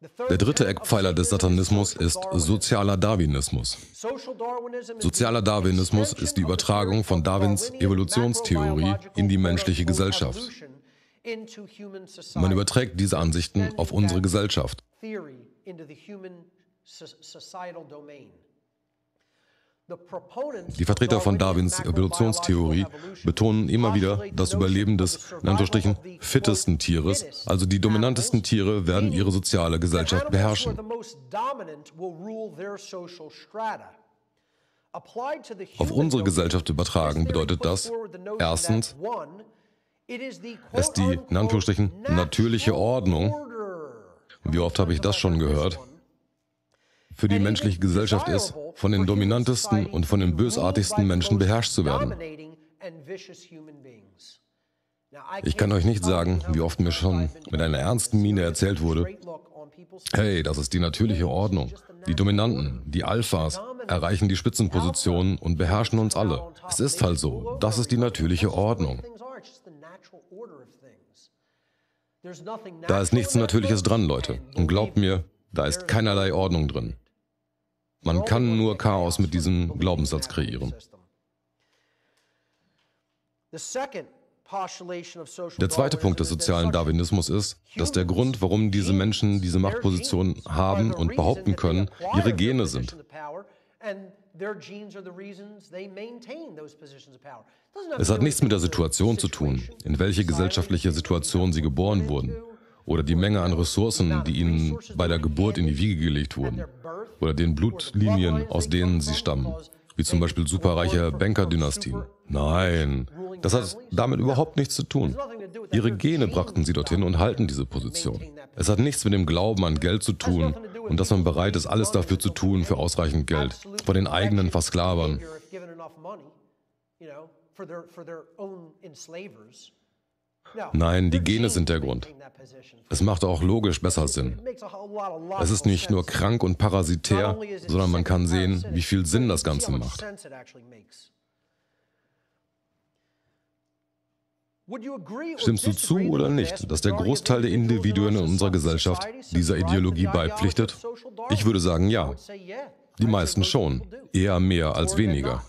Der dritte Eckpfeiler des Satanismus ist sozialer Darwinismus. Sozialer Darwinismus ist die Übertragung von Darwins Evolutionstheorie in die menschliche Gesellschaft. Man überträgt diese Ansichten auf unsere Gesellschaft. Die Vertreter von Darwins Evolutionstheorie betonen immer wieder, das Überleben des, in Anführungsstrichen, fittesten Tieres, also die dominantesten Tiere werden ihre soziale Gesellschaft beherrschen. Auf unsere Gesellschaft übertragen bedeutet das, erstens, es die, in Anführungsstrichen, natürliche Ordnung, wie oft habe ich das schon gehört, für die menschliche Gesellschaft ist, von den dominantesten und von den bösartigsten Menschen beherrscht zu werden. Ich kann euch nicht sagen, wie oft mir schon mit einer ernsten Miene erzählt wurde, hey, das ist die natürliche Ordnung. Die Dominanten, die Alphas, erreichen die Spitzenpositionen und beherrschen uns alle. Es ist halt so, das ist die natürliche Ordnung. Da ist nichts Natürliches dran, Leute. Und glaubt mir, da ist keinerlei Ordnung drin. Man kann nur Chaos mit diesem Glaubenssatz kreieren. Der zweite Punkt des sozialen Darwinismus ist, dass der Grund, warum diese Menschen diese Machtposition haben und behaupten können, ihre Gene sind. Es hat nichts mit der Situation zu tun, in welche gesellschaftliche Situation sie geboren wurden oder die Menge an Ressourcen, die ihnen bei der Geburt in die Wiege gelegt wurden oder den Blutlinien, aus denen sie stammen, wie zum Beispiel superreiche Banker-Dynastien. Nein, das hat damit überhaupt nichts zu tun. Ihre Gene brachten sie dorthin und halten diese Position. Es hat nichts mit dem Glauben an Geld zu tun und dass man bereit ist, alles dafür zu tun für ausreichend Geld, vor den eigenen Versklavern. Nein, die Gene sind der Grund. Es macht auch logisch besser Sinn. Es ist nicht nur krank und parasitär, sondern man kann sehen, wie viel Sinn das Ganze macht. Stimmst du zu oder nicht, dass der Großteil der Individuen in unserer Gesellschaft dieser Ideologie beipflichtet? Ich würde sagen ja. Die meisten schon, eher mehr als weniger.